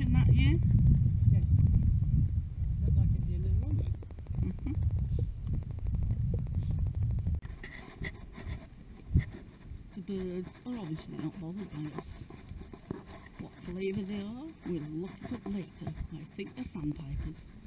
and that, yeah? Looked like at the end of the runway. Mhm. The birds are obviously not bothered by us. What flavour they are, we'll look it up later. I think they're sandpipers.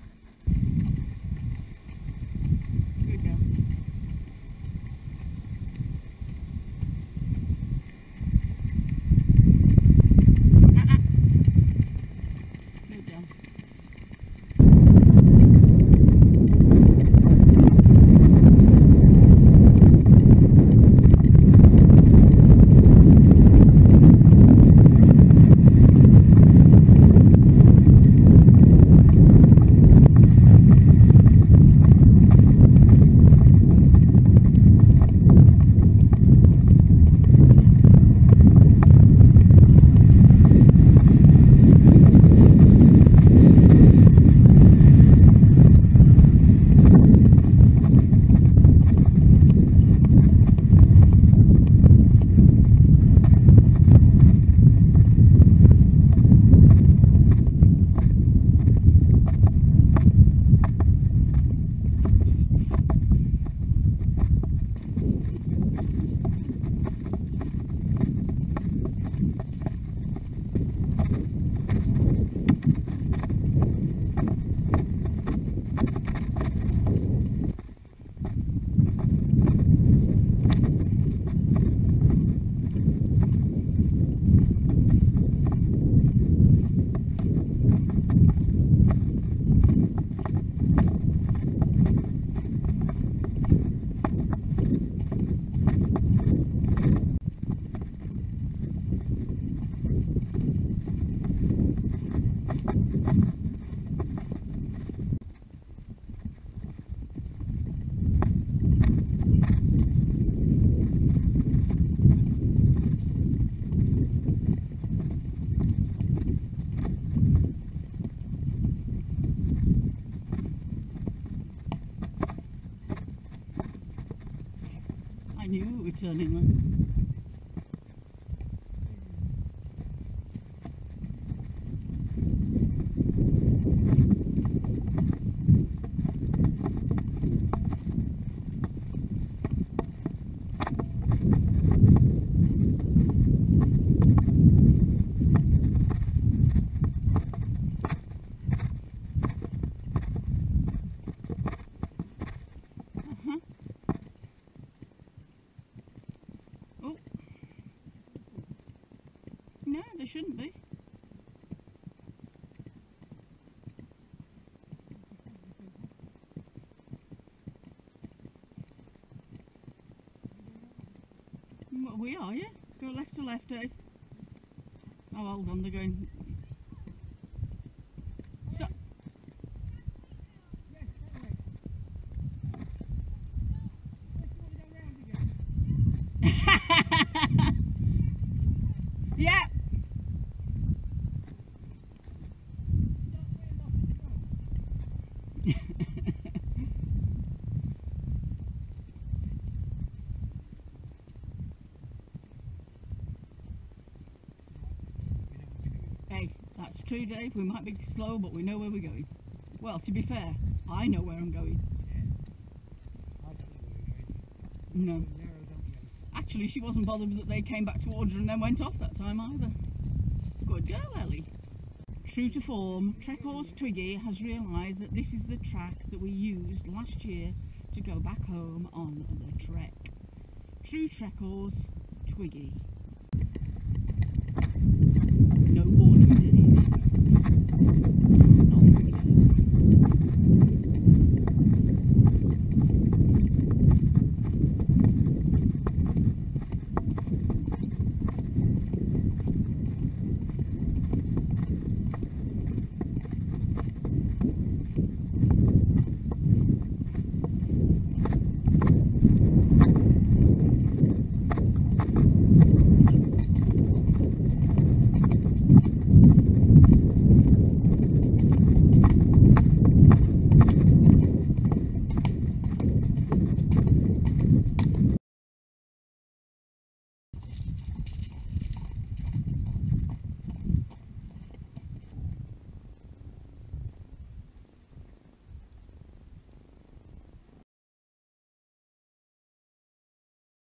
Knew we were shouldn't be. We are, yeah. Go left to left, eh? Oh, hold on, they're going. True, Dave. We might be slow, but we know where we're going. Well, to be fair, I know where I'm going. I don't know where we're going. No. Narrow. Actually, she wasn't bothered that they came back towards her and then went off that time either. Good girl, Ellie. True to form, Trek Horse Twiggy has realised that this is the track that we used last year to go back home on the trek. True Trek Horse Twiggy.